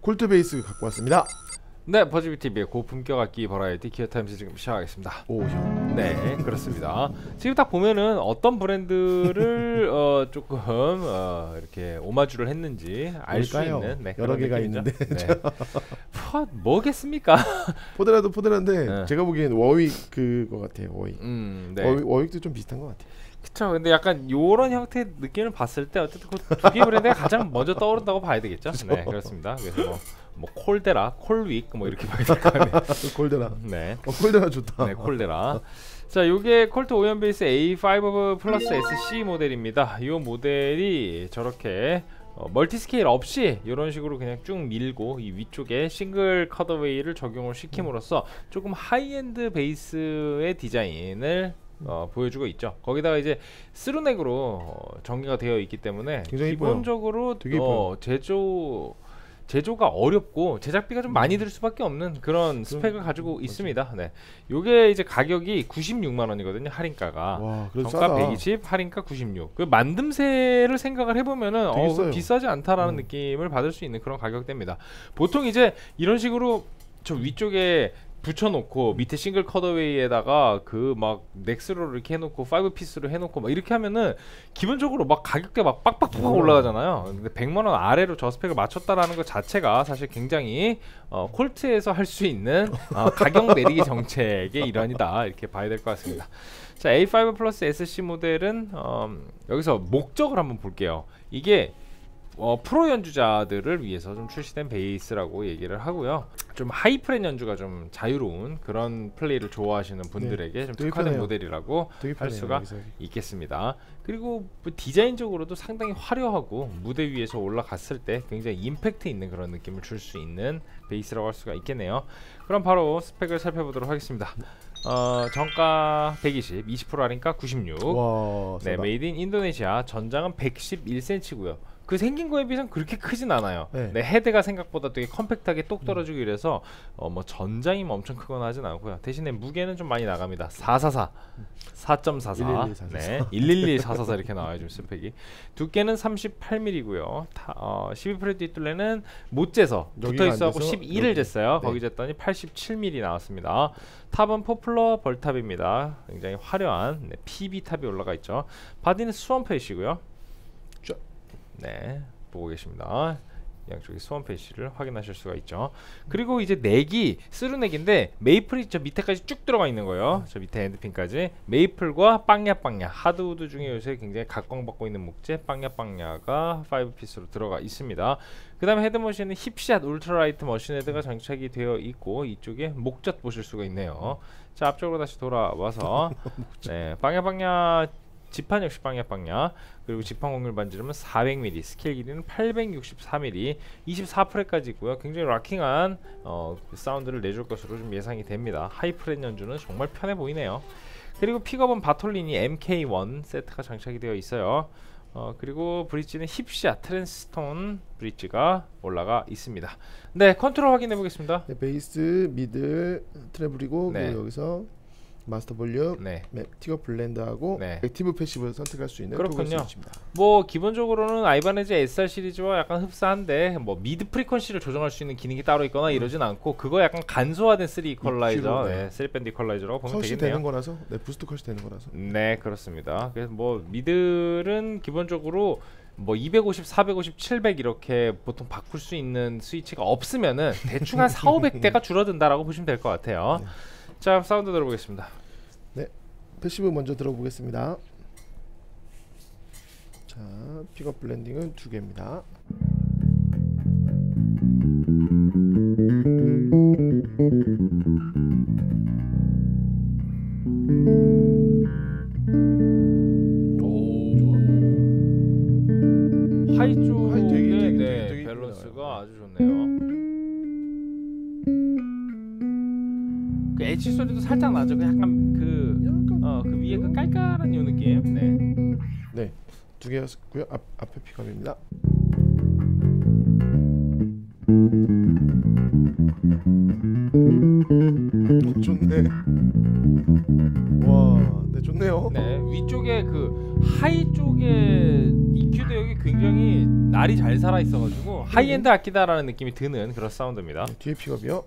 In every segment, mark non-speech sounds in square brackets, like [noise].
콜트 베이스 갖고 왔습니다. 네, 버즈비 TV의 고품격 악기 버라이어티 기어 타임즈 지금 시작하겠습니다. 오, 형. 네, 그렇습니다. 지금 딱 보면은 어떤 브랜드를 [laughs] 어, 조금 어, 이렇게 오마주를 했는지 알 수? 있는 네, 여러 개가 느낌이죠. 있는데. 네. 뭐, 뭐겠습니까? [laughs] 포데라도 포데라인데 네. 제가 보기엔 워윅 그거 같아요. 워윅. 음, 네. 워윅, 워윅도 좀 비슷한 것 같아요. 그쵸. 근데 약간 요런 형태의 느낌을 봤을 때 어쨌든 그두개 브랜드가 가장 먼저 떠오른다고 봐야 되겠죠. 네, 그렇습니다. 그래서 뭐, 뭐 콜데라, 콜윅 뭐 이렇게 봐야 될것 같네요. [laughs] 콜데라. 네. 어, 콜데라 좋다. 네, 콜데라. 자, 요게 콜트 5현 베이스 A5 Plus SC 모델입니다. 이 모델이 저렇게 어, multi scale 없이 이런 식으로 그냥 쭉 밀고 이 위쪽에 single cutaway를 적용을 시킴으로써 조금 하이엔드 베이스의 디자인을 어, 보여주고 있죠. 거기다가 이제 through neck으로 어, 전개가 되어 있기 때문에. 기본적으로 되게 어, 제조 제조가 어렵고 제작비가 좀 많이 들 수밖에 없는 그런 스펙을 가지고 있습니다. 네, 요게 이제 가격이 96만 원이거든요. 할인가가. 와, 정가 싸다. 120, 할인가 96. 그 만듦새를 생각을 해 보면은 되게 어. 비싸지 않다라는 음. 느낌을 받을 수 있는 그런 가격대입니다. 보통 이제 이런 식으로 저 위쪽에 붙여놓고 밑에 single cutaway에다가 그 막 neck through 이렇게 해놓고 five piece로 해놓고 막 이렇게 하면은 기본적으로 막 가격대 막 빡빡빡 음. 올라가잖아요. 근데 100만 원 아래로 저 스펙을 맞췄다라는 것 자체가 사실 굉장히 어, 콜트에서 할 수 있는 어, 가격 내리기 정책의 일환이다 이렇게 봐야 될 것 같습니다. 자 A5 Plus SC 모델은 어, 여기서 목적을 한번 볼게요. 이게 어, 프로 연주자들을 위해서 좀 출시된 베이스라고 얘기를 하고요. 좀 high fret 연주가 좀 자유로운 그런 플레이를 좋아하시는 분들에게 좀 되게 특화된 편해요. 모델이라고 할 편해요, 수가 여기서. 있겠습니다. 그리고 뭐 디자인적으로도 상당히 화려하고 무대 위에서 올라갔을 때 굉장히 임팩트 있는 그런 느낌을 줄 수 있는 베이스라고 할 수가 있겠네요. 그럼 바로 스펙을 살펴보도록 하겠습니다. 어, 정가 120, 20% 할인가 96. 와, 네. Made in Indonesia. 전장은 111cm고요. 그 생긴 거에 비해서는 그렇게 크진 않아요. 네. 네. 헤드가 생각보다 되게 컴팩트하게 똑 떨어지고 이래서 어, 뭐 전장이 뭐 엄청 크거나 하진 않고요. 대신에 무게는 좀 많이 나갑니다. 444, 4.44, 111, 네, 111, 444 이렇게 나와요 지금 스펙이. 두께는 38mm고요. 타, 어, 12fret 뒷둘레는 못 재서 붙어 있어갖고 안 돼서 12를 여기. 쟀어요. 네. 거기 쟀더니 87mm 나왔습니다. top은 포플러 burl top입니다. 굉장히 화려한 네, PB top이 올라가 있죠. body는 swamp ash고요. 쫙. 네, 보고 계십니다. 양쪽에 swamp ash를 확인하실 수가 있죠. 그리고 이제 넥이 스루넥인데 메이플이 저 밑에까지 쭉 들어가 있는 거예요. 저 밑에 엔드핀까지 메이플과 빵야빵야 하드우드 중에 요새 굉장히 각광받고 있는 목재 panga panga가 5piece로 들어가 있습니다. 그 다음에 헤드머신은 힙샷 울트라라이트 머신헤드가 장착이 되어 있고 이쪽에 목젖 보실 수가 있네요. 자 앞쪽으로 다시 돌아와서 [laughs] 네, 빵야빵야 지판 역시 빵야 빵야. 그리고 지판 곡률 반지름은 400mm 스케일 길이는 864mm 24 fret까지 있고요. 굉장히 rocking한 어, 그 사운드를 내줄 것으로 좀 예상이 됩니다. high fret 연주는 정말 편해 보이네요. 그리고 픽업은 Bartolini MK1 세트가 장착이 되어 있어요. 어, 그리고 브릿지는 Hipshot Transtone bridge가 올라가 있습니다. 네 컨트롤 확인해 보겠습니다. 네, 베이스, middle, treble이고 네. 그리고 여기서 마스터 볼륨, 네 맵, 픽업 blend하고 네. active passive를 선택할 수 있는 그렇군요. 뭐 기본적으로는 Ibanez SR 시리즈와 약간 흡사한데 뭐 mid frequency를 조정할 수 있는 기능이 따로 있거나 이러진 않고 그거 약간 간소화된 3 이퀄라이저, 네. 네, 3밴드 이퀄라이저라고 보면 되겠네요. 되는 거라서, 네 boost cut이 되는 거라서. 네 그렇습니다. 그래서 뭐 middle은 기본적으로 뭐 250, 450, 700 이렇게 보통 바꿀 수 있는 스위치가 없으면은 대충 한 4, 500대가 [laughs] 줄어든다라고 보시면 될 것 같아요. 네. 자 사운드 들어보겠습니다. passive 먼저 들어보겠습니다. 자, 픽업 blending은 두 개입니다. high 쪽의 high 되게, 되게, 네, 되게 밸런스가. 아주 좋네요. 그 ash 소리도 살짝 나죠. 그 약간 그 위에 그 깔깔한 요 느낌. 네. 네, 두 개였고요. 앞 앞에 픽업입니다. 좋네. 와, 네 좋네요. 네 위쪽에 그 high 쪽에 EQ 대역이 굉장히 날이 잘 살아 있어가지고 하이엔드 악기다라는 느낌이 드는 그런 사운드입니다. 네, 뒤에 픽업이요.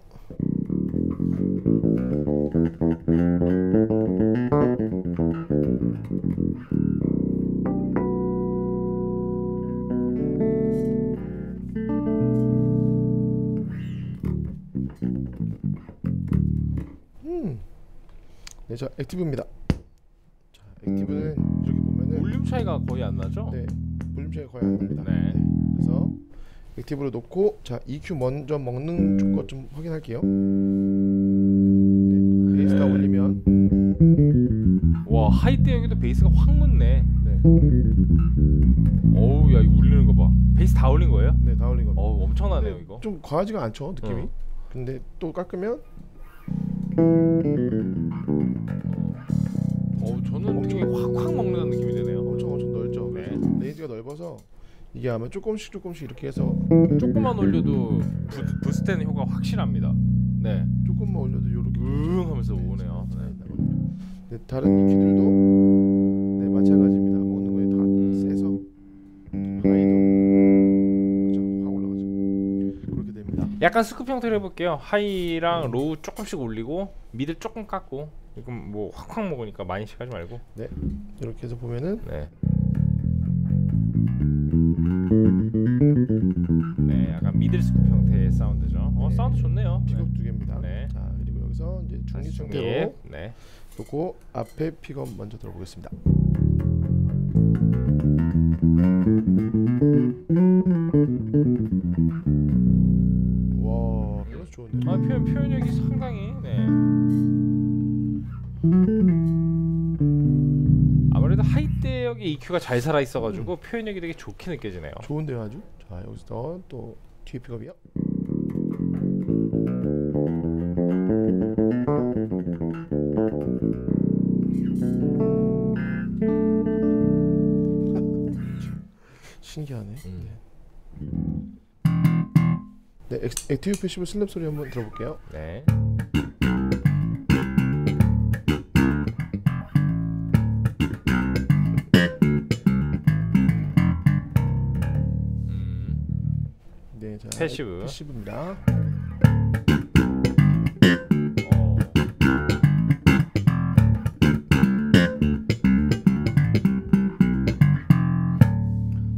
네, 자 active입니다. 자, active는 이렇게 보면은 볼륨 차이가 거의 안 나죠? 네, 볼륨 차이가 거의 안 납니다. 네. 그래서 active로 놓고 자 EQ 먼저 먹는 쪽것좀 확인할게요. 네, 베이스 다 올리면 와 high 때 여기도 베이스가 확 묻네. 네, 어우 야이 울리는 거 봐. 베이스 다 올린 거예요? 네, 다 올린 겁니다. 어우 엄청나네요 네, 이거. 좀 과하지가 않죠 느낌이. 어. 근데 또 깎으면 저는 되게 확확 먹는 느낌이 드네요. 엄청 엄청 넓죠. 네. range가 넓어서 이게 아마 조금씩 조금씩 이렇게 해서 조금만 올려도 부, boost는 효과 확실합니다. 네. 조금만 올려도 이렇게 응 하면서 오네요. 네. 네, 다른 EQ들도 네 마찬가지입니다. 다 약간 scoop 형태로 해볼게요. high랑 low 조금씩 올리고 middle 조금 깎고 이건 뭐 확확 먹으니까 많이 씩 하지 말고. 이렇게 해서 보면은 네. 네, 약간 middle scoop 형태의 사운드죠. 어 네. 사운드 좋네요. 네. 픽업 두 개입니다. 네. 자 그리고 여기서 이제 중립 중립. 네. 놓고 앞에 픽업 먼저 들어보겠습니다. 좋은데. 아 표현 표현력이 상당히 네. 아무래도 하이 대역의 EQ가 잘 살아 있어가지고 표현력이 되게 좋게 느껴지네요. 좋은데요, 아주. 자, 여기서 또 뒤에 픽업이요. [laughs] 신기하네. 음. 네, 액, 액티브 패시브 슬랩 소리 한번 들어볼게요. 네. 음. 네, 자, 패시브. 패시브입니다. 어.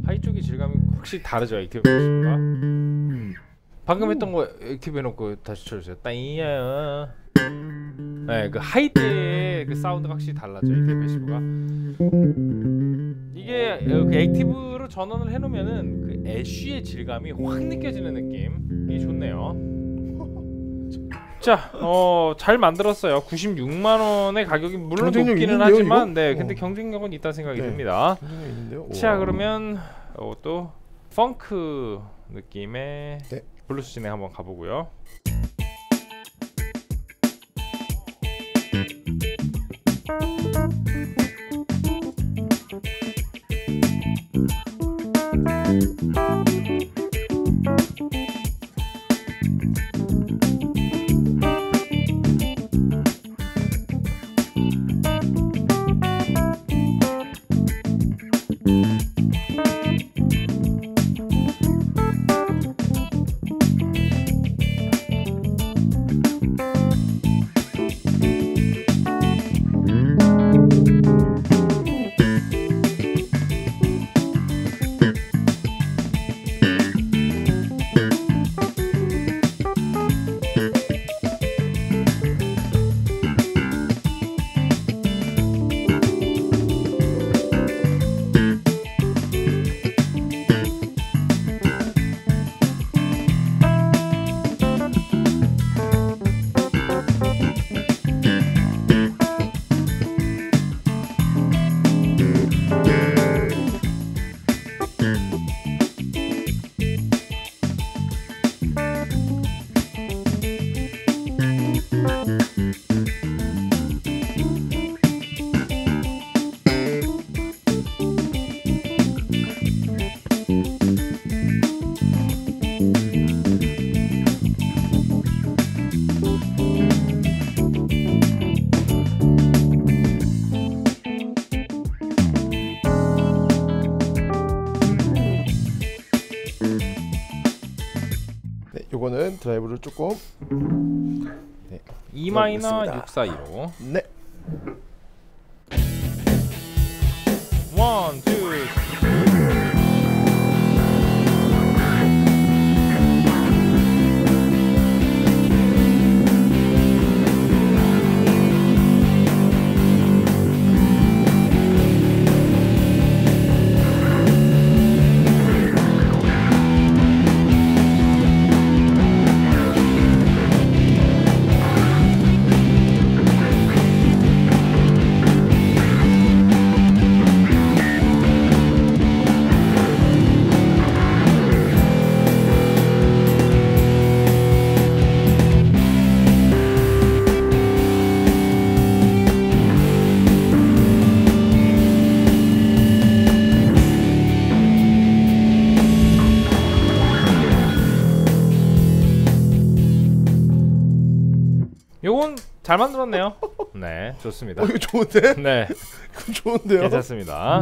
high 쪽의 질감이 확실히 다르죠 active passive가. 방금 했던 거 active 해놓고 다시 쳐주세요. 따이야. 네, 그 high 때의 그 사운드가 확실히 달라져 active passive가. 이게 어, 그 active로 전원을 해놓으면은 그 ash의 질감이 확 느껴지는 느낌이 좋네요. 자, 어, 잘 만들었어요. 96만 원의 가격이 물론 높기는 있는데요, 하지만, 이거? 네, 어. 근데 경쟁력은 있다 생각이 네. 듭니다. 자. 그러면 어, 또 펑크 느낌의 네. 블루스 진행 한번 가보고요. 드라이브를 조금 네. 2 마이너 6 4 2로 네. 1 2 잘 만들었네요. 네, 좋습니다. 어 이거 좋은데? 네, [laughs] 좋은데요? 괜찮습니다.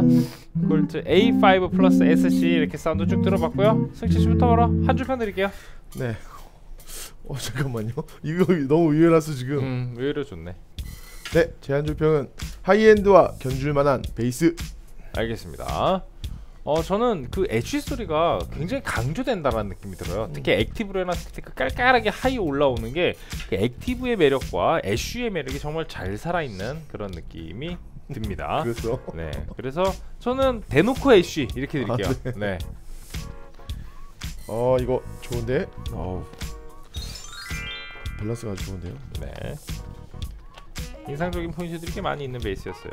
Cort A5 Plus SC 이렇게 사운드 쭉 들어봤고요. 승치 씨부터 바로 한 줄평 드릴게요. 네. 어 잠깐만요. 이거 너무 의외라서 지금. 음, 의외로 좋네. 네, 제 한 줄 평은 high-end와 견줄 만한 베이스. 알겠습니다. 어 저는 그 ash 소리가 굉장히 강조된다라는 느낌이 들어요. 특히 active로 해놨을 때 그 깔깔하게 high 올라오는 게 그 active의 매력과 ash의 매력이 정말 잘 살아있는 그런 느낌이 듭니다. [laughs] 그래서 네, 그래서 저는 대놓고 ash 이렇게 드릴게요. 네. 어 이거 좋은데. 어우. 밸런스가 아주 좋은데요. 네. 인상적인 포인트들이 꽤 많이 있는 베이스였어요.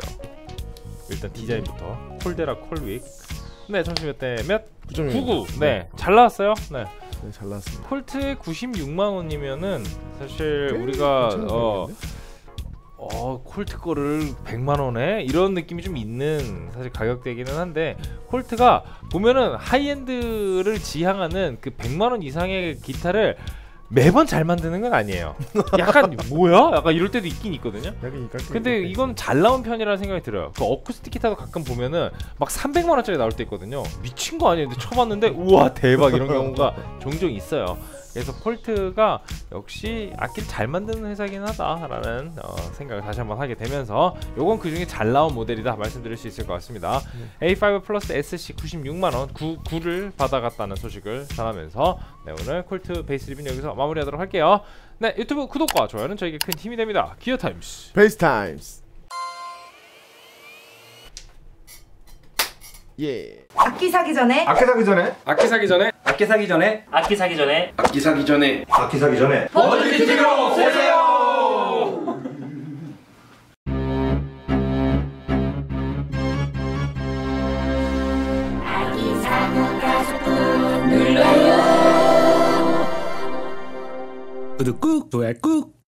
일단 디자인부터 콜데라 콜윅. 네, 점수 몇대 몇? 9.0. 99. 네, 잘 나왔어요. 네. 네, 잘 나왔습니다. Cort 96만 원이면은 사실 우리가 어? 어 Cort 거를 100만 원에 이런 느낌이 좀 있는 사실 가격대기는 한데 Cort가 보면은 high-end를 지향하는 그 100만 원 이상의 기타를 매번 잘 만드는 건 아니에요. 약간 뭐야? 약간 이럴 때도 있긴 있거든요. 근데 이건 잘 나온 편이라는 생각이 들어요. 그 어쿠스틱 기타도 가끔 보면은 막 300만 원짜리 나올 때 있거든요. 미친 거 아니에요? 근데 쳐봤는데 우와 대박 이런 경우가 종종 있어요. 그래서 Cort가 역시 악기를 잘 만드는 회사긴 하다라는 어, 생각을 다시 한번 하게 되면서 요건 그 중에 잘 나온 모델이다 말씀드릴 수 있을 것 같습니다. A5 Plus SC 96만 원 9, 9를 받아갔다는 소식을 전하면서 네, 오늘 Cort 베이스 리뷰는 여기서 마무리하도록 할게요. 네 유튜브 구독과 좋아요는 저에게 큰 힘이 됩니다. Gear Times. 베이스 타임스. 예. 악기 사기 전에? 악기 사기 전에? 악기 사기 전에? 악기 사기 전에? 악기 사기 전에? 악기 사기 전에. 악기 사기 전에. 버즈키트로 오세요. 구독 꾹 좋아요 꾹